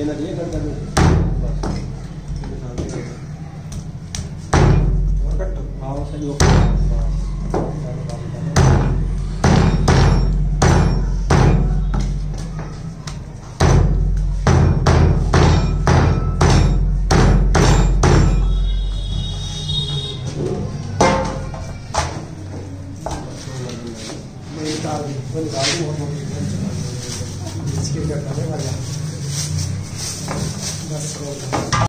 ये ना ये कर दो और कट आओ सही हो Thank you.